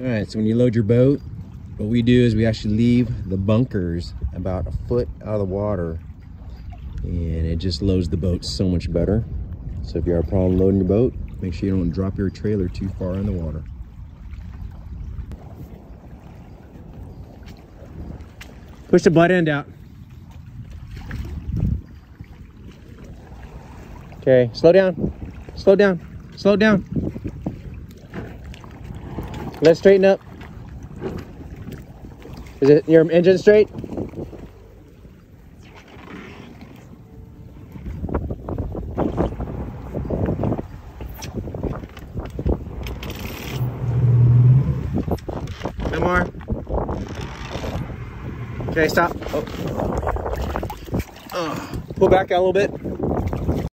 All right, so when you load your boat, what we do is we actually leave the bunkers about a foot out of the water and it just loads the boat so much better. So if you have a problem loading your boat, make sure you don't drop your trailer too far in the water. Push the butt end out. Okay, slow down. Slow down. Slow down. Let's straighten up. Is it your engine straight? No more. Okay, stop. Oh. Oh. Pull back out a little bit.